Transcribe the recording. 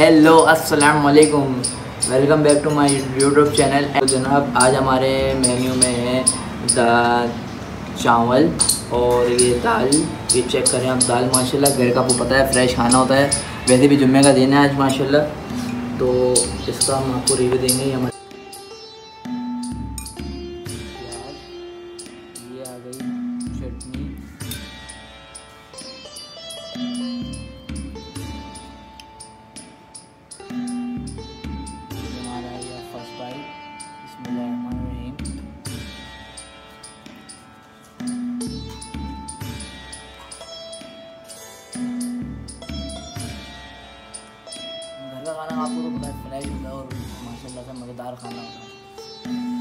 Hello अस्सलाम वालेकुम welcome back to my YouTube channel तो जनाब, आज हमारे मेन्यू में है दाल चावल और ये दाल। ये चेक करें आप, दाल माशाल्लाह घर का आपको पता है फ्रेश खाना होता है। वैसे भी जुम्मे का दिन है आज माशाल्लाह। तो इसका हम आपको रिव्यू देंगे। हमारे ये गई चटनी। आपको तो पता है फ्राइज होता है और माशाल्लाह से मज़ेदार खाना होता है